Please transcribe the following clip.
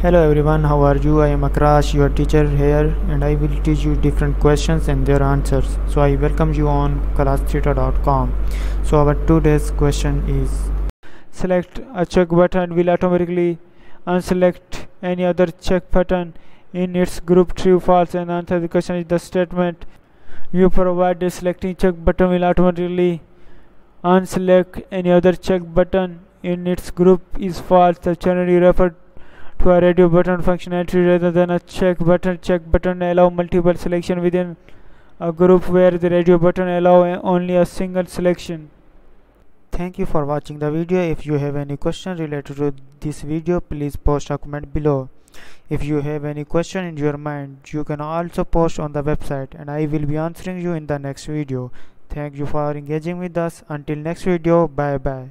Hello everyone, how are you? I am Akrash, your teacher here and I will teach you different questions and their answers. So I welcome you on classtheta.com. So our today's question is Select a check button will automatically unselect any other check button in its group true false and answer the question is the statement you provide selecting check button will automatically unselect any other check button in its group is false the channel generally referred a radio button functionality rather than a check button check button allow multiple selection within a group where the radio button allow only a single selection Thank you for watching the video. If you have any question related to this video, please post a comment below. If you have any question in your mind, you can also post on the website and I will be answering you in the next video. Thank you for engaging with us. Until next video, bye bye.